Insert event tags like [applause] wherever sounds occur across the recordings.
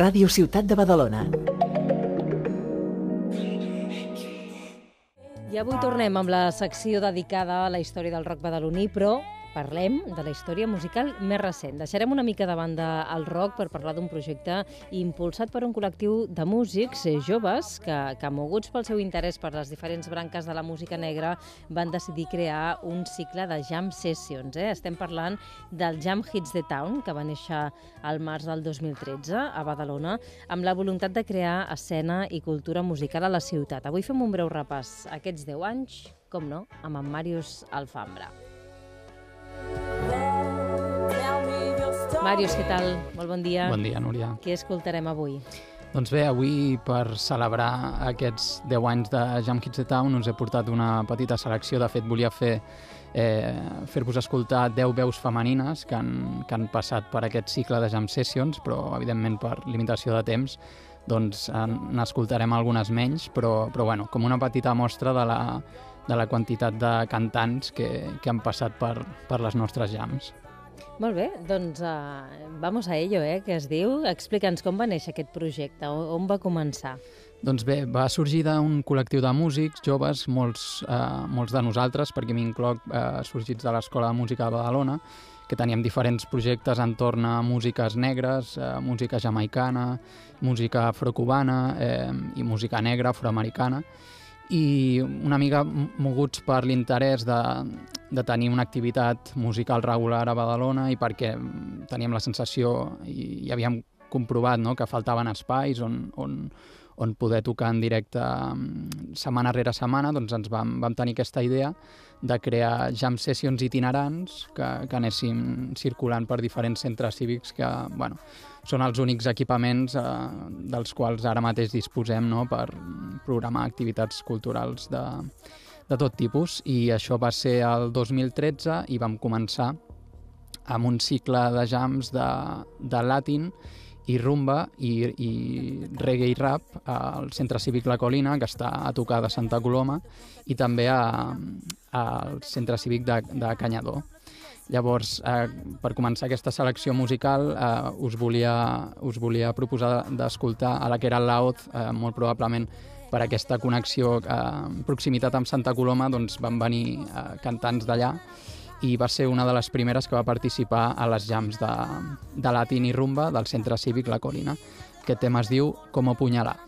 Ràdio Ciutat de Badalona. I avui tornem amb la secció dedicada a la història del rock badaloní, però parlem de la història musical més recent. Deixarem una mica de banda el rock per parlar d'un projecte impulsat per un col·lectiu de músics eh, joves que, que moguts pel seu interès per les diferents branques de la música negra van decidir crear un cicle de jam sessions. Eh? Estem parlant del Jam Hits the Town, que va néixer al març del 2013 a Badalona, amb la voluntat de crear escena i cultura musical a la ciutat. Avui fem un breu repàs aquests 10 anys, com no, amb en Màrius Alfambra. Màrius, què tal? Molt bon dia. Bon dia, Núria. Què escoltarem avui? Doncs bé, avui per celebrar aquests 10 anys de Jam Kids the Town us he portat una petita selecció. De fet, volia fer eh, fer-vos escoltar 10 veus femenines que han, que han passat per aquest cicle de Jam Sessions, però evidentment per limitació de temps doncs n'escoltarem algunes menys, però, però bueno, com una petita mostra de la, de la quantitat de cantants que, que han passat per, per les nostres jams. Molt bé, doncs uh, vamos a ello, eh, que es diu. Explica'ns com va néixer aquest projecte, on va començar? Doncs bé, va sorgir d'un col·lectiu de músics joves, molts, eh, molts de nosaltres, perquè m'incloc eh, sorgits de l'Escola de Música de Badalona, que teníem diferents projectes entorn a músiques negres, eh, música jamaicana, música afrocubana eh, i música negra afroamericana i una mica moguts per l'interès de, de tenir una activitat musical regular a Badalona i perquè teníem la sensació i, i havíem comprovat no, que faltaven espais on, on, on poder tocar en directe mm, setmana rere setmana, doncs ens vam, vam tenir aquesta idea de crear jam sessions itinerants que, que anéssim circulant per diferents centres cívics que, bueno, són els únics equipaments eh, dels quals ara mateix disposem no, per programar activitats culturals de, de tot tipus. I això va ser el 2013 i vam començar amb un cicle de jams de, de latin i rumba i, i reggae i rap al Centre Cívic La Colina, que està a tocar de Santa Coloma, i també al Centre Cívic de, de Canyador. Llavors, eh, per començar aquesta selecció musical, eh, us, volia, us volia proposar d'escoltar a la que era Laoz, eh, molt probablement per aquesta connexió, eh, proximitat amb Santa Coloma, doncs van venir eh, cantants d'allà i va ser una de les primeres que va participar a les jams de, de latín i rumba del Centre Cívic La Colina. Aquest tema es diu Como puñalar.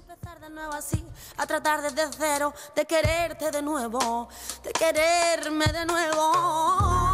a tratar desde cero, de quererte de nuevo, de quererme de nuevo.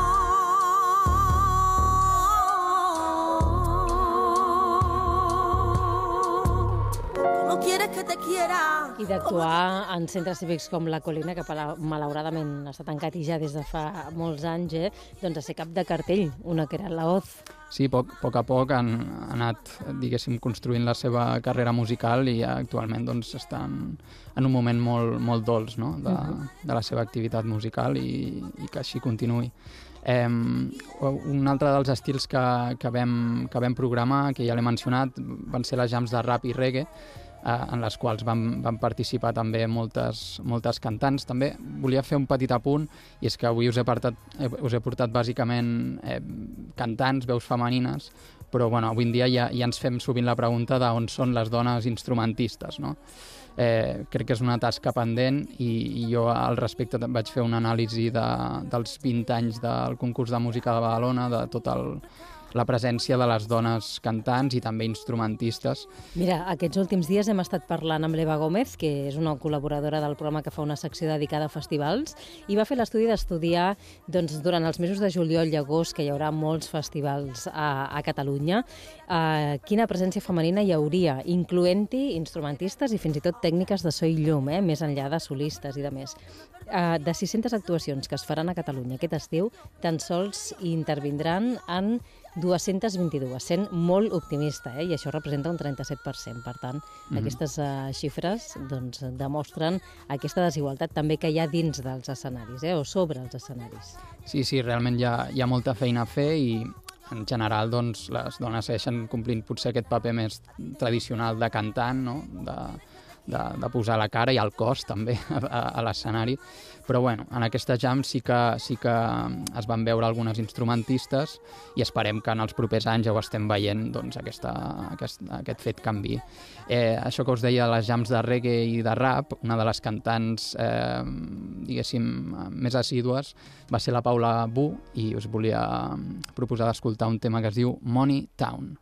Quieres que te quiera. I d'actuar en centres cívics com la Colina, que malauradament està tancat i ja des de fa molts anys, eh? doncs a ser cap de cartell, una que era la Oz. Sí, poc, a poc a poc han, han anat, diguéssim, construint la seva carrera musical i actualment doncs, estan en un moment molt, molt dolç no? de, uh -huh. de la seva activitat musical i, i que així continuï. Eh, un altre dels estils que, que, vam, que vam programar, que ja l'he mencionat, van ser les jams de rap i reggae, eh, en les quals van, van participar també moltes, moltes cantants. També volia fer un petit apunt, i és que avui us he, portat, us he portat bàsicament eh, cantants, veus femenines, però bueno, avui en dia ja, ja ens fem sovint la pregunta d'on són les dones instrumentistes, no? Eh, crec que és una tasca pendent i, i jo al respecte vaig fer una anàlisi de, dels 20 anys del concurs de música de Badalona, de tot el, la presència de les dones cantants i també instrumentistes. Mira, aquests últims dies hem estat parlant amb l'Eva Gómez, que és una col·laboradora del programa que fa una secció dedicada a festivals, i va fer l'estudi d'estudiar doncs, durant els mesos de juliol i agost, que hi haurà molts festivals a, a Catalunya, eh, quina presència femenina hi hauria, incloent-hi instrumentistes i fins i tot tècniques de so i llum, eh, més enllà de solistes i de més. Eh, de 600 actuacions que es faran a Catalunya aquest estiu, tan sols intervindran en 222, sent molt optimista, eh? i això representa un 37%. Per tant, mm -hmm. aquestes uh, xifres doncs, demostren aquesta desigualtat també que hi ha dins dels escenaris, eh? o sobre els escenaris. Sí, sí, realment hi ha, hi ha molta feina a fer i en general doncs, les dones segueixen complint potser aquest paper més tradicional de cantant, no? de, de, de posar la cara i el cos també [laughs] a, a, l'escenari. Però bueno, en aquesta jam sí que, sí que es van veure algunes instrumentistes i esperem que en els propers anys ja ho estem veient doncs, aquesta, aquest, aquest fet canvi. Eh, això que us deia de les jams de reggae i de rap, una de les cantants eh, diguéssim més assídues va ser la Paula Bu i us volia proposar d'escoltar un tema que es diu Money Town.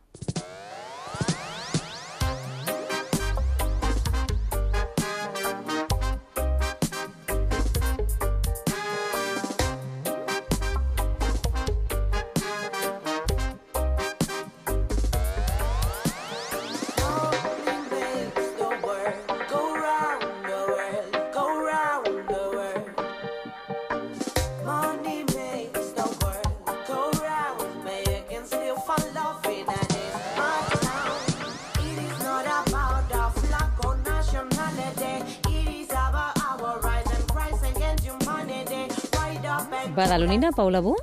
Badalonina, Paula Bu?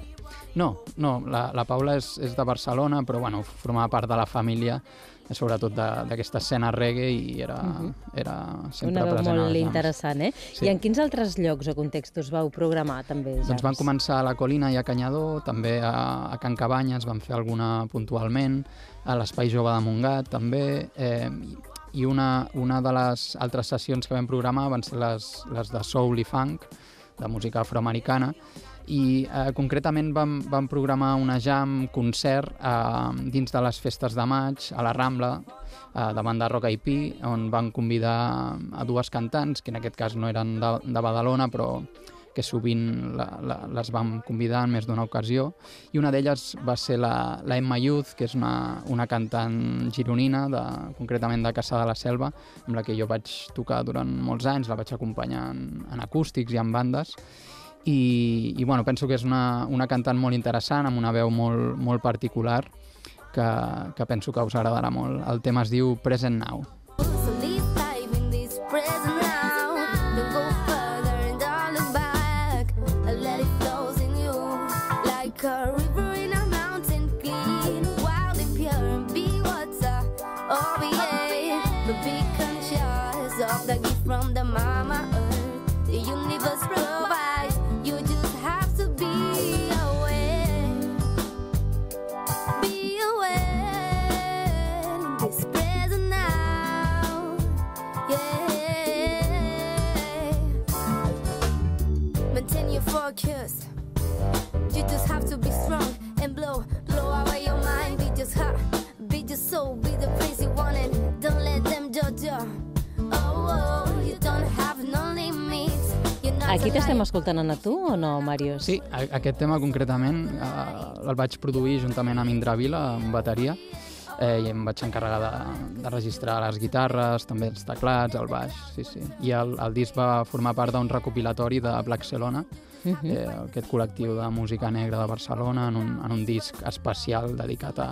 No, no, la, la Paula és, és de Barcelona, però bueno, formava part de la família sobretot d'aquesta escena reggae i era, uh -huh. era sempre Una veu present molt interessant, eh? Sí. I en quins altres llocs o contextos vau programar també? Jams? Doncs van començar a la Colina i a Canyador, també a, a Can Cabanyes vam fer alguna puntualment, a l'Espai Jove de Montgat també, eh, i una, una de les altres sessions que vam programar van ser les, les de soul i funk, de música afroamericana, i eh, concretament vam, vam programar una jam concert eh, dins de les festes de maig a la Rambla eh, davant de Rock IP on van convidar a dues cantants que en aquest cas no eren de, de Badalona però que sovint la, la, les vam convidar en més d'una ocasió. I una d'elles va ser la, la Emma Youth que és una, una cantant gironina de, concretament de Caçà de la Selva amb la que jo vaig tocar durant molts anys la vaig acompanyar en, en acústics i en bandes i, i bueno, penso que és una, una cantant molt interessant, amb una veu molt, molt particular, que, que penso que us agradarà molt. El tema es diu Present Now. Aquí t'estem escoltant a tu o no, Màrius? Sí, aquest tema concretament eh, el vaig produir juntament amb Indra Vila, en bateria, eh, i em vaig encarregar de, de registrar les guitarres, també els teclats, el baix, sí, sí. I el, el disc va formar part d'un recopilatori de Black Celona, uh -huh. eh, aquest col·lectiu de música negra de Barcelona, en un, en un disc especial dedicat a,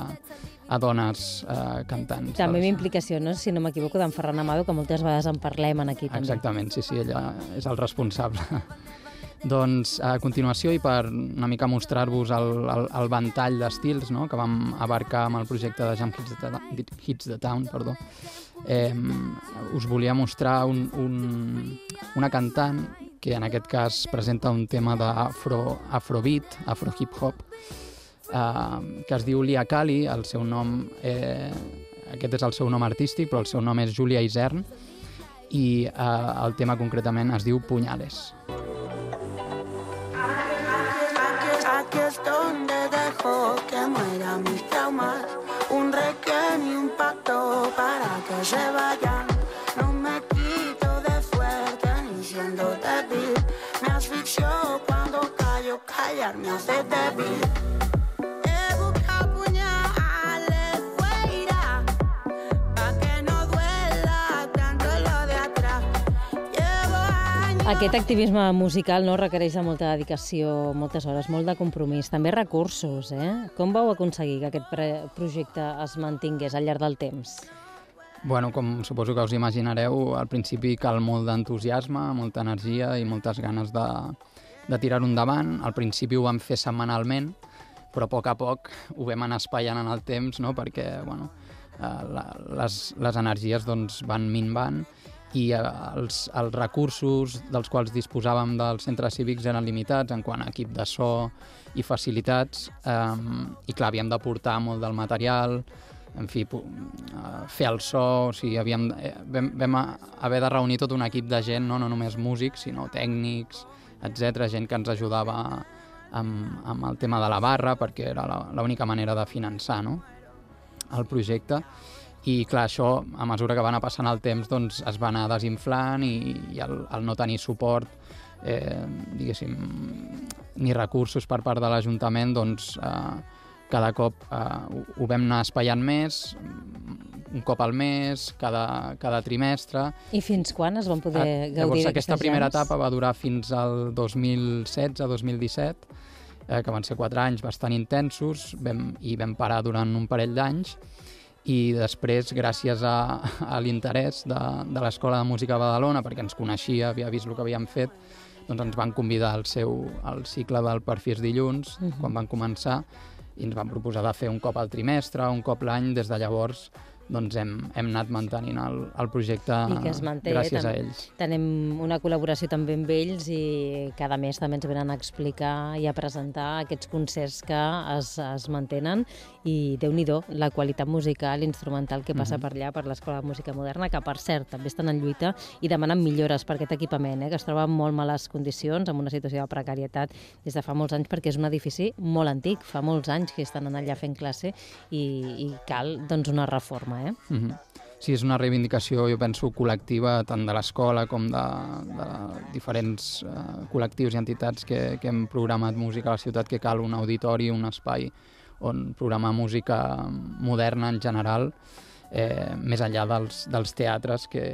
a dones eh, cantants. També amb implicació, no? si no m'equivoco, d'en Ferran Amado, que moltes vegades en parlem en aquí. També. Exactament, sí, sí, ella és el responsable. [laughs] Doncs a continuació, i per una mica mostrar-vos el, el, el ventall d'estils no? que vam abarcar amb el projecte de Jam Hits the, Hits the Town, perdó, eh, us volia mostrar un, un, una cantant que en aquest cas presenta un tema d'afro afrobeat, afro-hip-hop, eh, que es diu Lia Kali, el seu nom, eh, aquest és el seu nom artístic, però el seu nom és Julia Isern, i eh, el tema concretament es diu Punyales. Punyales. donde dejo que mis traumas. Un requiem y un pacto para que se vayan. No me quito de fuerte ni siendo débil. Me asfixio cuando callo, callar me hace débil. Aquest activisme musical no requereix de molta dedicació, moltes hores, molt de compromís, també recursos. Eh? Com vau aconseguir que aquest projecte es mantingués al llarg del temps? Bueno, com suposo que us imaginareu, al principi cal molt d'entusiasme, molta energia i moltes ganes de, de tirar-ho endavant. Al principi ho vam fer setmanalment, però a poc a poc ho vam anar espaiant en el temps, no? perquè bueno, eh, la, les, les energies doncs, van minvant i eh, els, els recursos dels quals disposàvem dels centres cívics eren limitats en quant a equip de so i facilitats um, i clar, havíem de portar molt del material en fi, uh, fer el so, o sigui, havíem, eh, vam, vam haver de reunir tot un equip de gent, no, no només músics, sinó tècnics, etc, gent que ens ajudava amb, amb el tema de la barra, perquè era l'única manera de finançar no? el projecte i clar, això, a mesura que va anar passant el temps, doncs es va anar desinflant i, i el, el no tenir suport, eh, diguéssim, ni recursos per part de l'Ajuntament, doncs eh, cada cop eh, ho, ho vam anar espaiant més, un cop al mes, cada, cada trimestre. I fins quan es van poder ah, gaudir Llavors, aquesta primera jams? etapa va durar fins al 2016-2017, eh, que van ser quatre anys bastant intensos, vam, i vam parar durant un parell d'anys, i després, gràcies a, a l'interès de, de l'Escola de Música de Badalona, perquè ens coneixia, havia vist el que havíem fet, doncs ens van convidar al seu al cicle del Perfils dilluns, uh -huh. quan van començar, i ens van proposar de fer un cop al trimestre, un cop l'any, des de llavors doncs hem, hem anat mantenint el, el projecte I que es manté, gràcies a ells. Tenim una col·laboració també amb ells i cada mes també ens venen a explicar i a presentar aquests concerts que es, es mantenen i déu nhi la qualitat musical, instrumental que passa mm -hmm. per allà, per l'Escola de Música Moderna, que per cert també estan en lluita i demanen millores per aquest equipament, eh, que es troba en molt males condicions, amb una situació de precarietat des de fa molts anys, perquè és un edifici molt antic, fa molts anys que estan allà fent classe i, i cal doncs, una reforma eh? Mm -hmm. Sí, és una reivindicació, jo penso, col·lectiva, tant de l'escola com de, de diferents uh, col·lectius i entitats que, que hem programat música a la ciutat, que cal un auditori, un espai on programar música moderna en general, eh, més enllà dels, dels teatres que,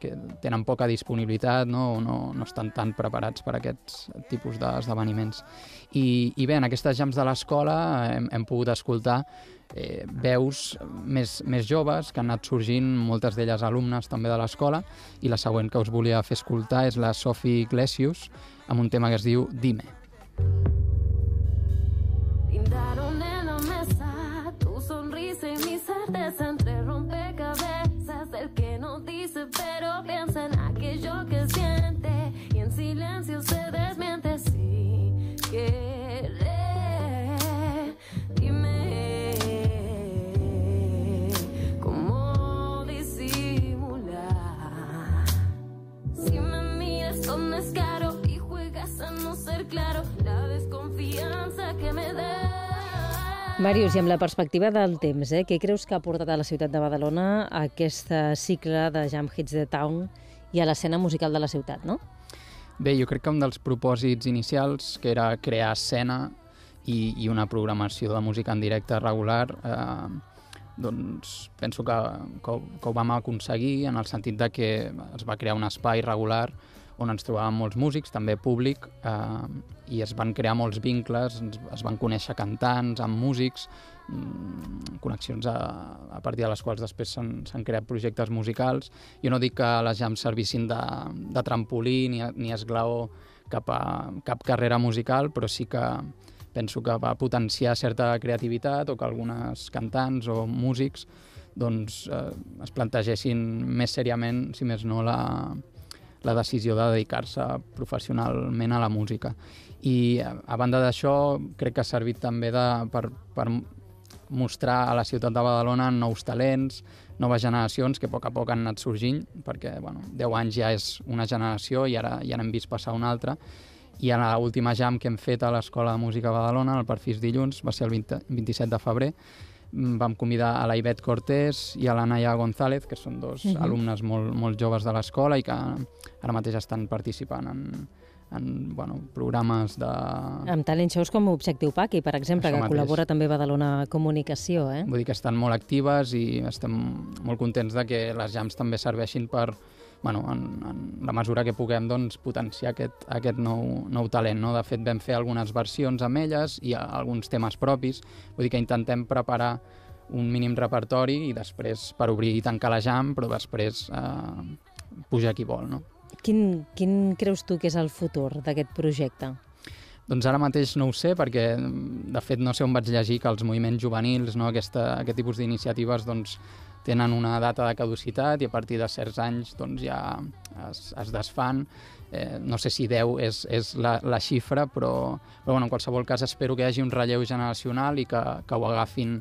que tenen poca disponibilitat no? o no, no estan tan preparats per aquests tipus d'esdeveniments. I, I bé, en aquestes jams de l'escola hem, hem pogut escoltar eh, veus més, més joves que han anat sorgint, moltes d'elles alumnes també de l'escola, i la següent que us volia fer escoltar és la Sophie Iglesias, amb un tema que es diu Dime. Pintaron Màrius, i amb la perspectiva del temps, eh, què creus que ha portat a la ciutat de Badalona aquest cicle de Jam Hits the Town i a l'escena musical de la ciutat, no? Bé, jo crec que un dels propòsits inicials, que era crear escena i, i una programació de música en directe regular, eh, doncs penso que, que, que ho vam aconseguir en el sentit de que es va crear un espai regular on ens trobàvem molts músics, també públic, eh, i es van crear molts vincles, es, es van conèixer cantants amb músics, mmm, connexions a, a partir de les quals després s'han creat projectes musicals. Jo no dic que les jams servissin de, de trampolí ni, ni esglaó cap a cap carrera musical, però sí que penso que va potenciar certa creativitat o que algunes cantants o músics doncs, eh, es plantegessin més seriament, si més no, la, la decisió de dedicar-se professionalment a la música. I a banda d'això, crec que ha servit també de, per, per mostrar a la ciutat de Badalona nous talents, noves generacions que a poc a poc han anat sorgint, perquè bueno, 10 anys ja és una generació i ara ja n'hem vist passar una altra. I a l'última jam que hem fet a l'Escola de Música de Badalona, al Perfis dilluns, va ser el 20, 27 de febrer, vam convidar a la Ivet Cortés i a la Naya González, que són dos uh mhm. -huh. alumnes molt, molt joves de l'escola i que ara mateix estan participant en, en bueno, programes de... Amb talent shows com Objectiu Paqui, per exemple, Això que mateix. col·labora també Badalona Comunicació. Eh? Vull dir que estan molt actives i estem molt contents de que les jams també serveixin per bueno, en, en la mesura que puguem doncs, potenciar aquest, aquest nou, nou talent. No? De fet, vam fer algunes versions amb elles i alguns temes propis. Vull dir que intentem preparar un mínim repertori i després per obrir i tancar la jam, però després eh, pujar qui vol. No? Quin, quin creus tu que és el futur d'aquest projecte? Doncs ara mateix no ho sé, perquè de fet no sé on vaig llegir que els moviments juvenils, no, aquesta, aquest tipus d'iniciatives, doncs, tenen una data de caducitat i a partir de certs anys doncs, ja es, es desfan. Eh, no sé si 10 és, és la, la xifra, però, però bueno, en qualsevol cas espero que hi hagi un relleu generacional i que, que ho agafin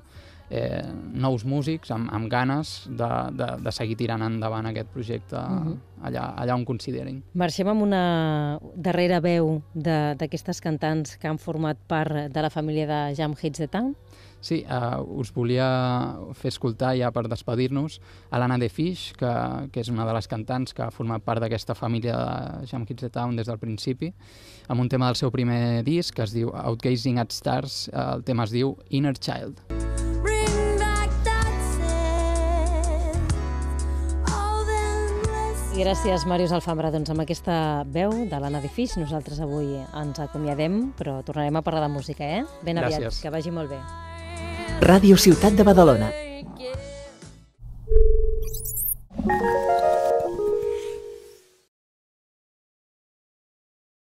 eh, nous músics amb, amb ganes de, de, de seguir tirant endavant aquest projecte uh -huh. allà, allà on considerin. Marxem amb una darrera veu d'aquestes cantants que han format part de la família de Jam Hits the Town. Sí, uh, us volia fer escoltar ja per despedir-nos a l'Anna de Fish, que, que és una de les cantants que ha format part d'aquesta família de Jam Hits the Town des del principi, amb un tema del seu primer disc que es diu Outgazing at Stars, el tema es diu Inner Child. I gràcies, Màrius Alfambra. Doncs amb aquesta veu de l'Anna de Fix, nosaltres avui ens acomiadem, però tornarem a parlar de música, eh? Ben aviat, Gràcies. que vagi molt bé. Ràdio Ciutat de Badalona.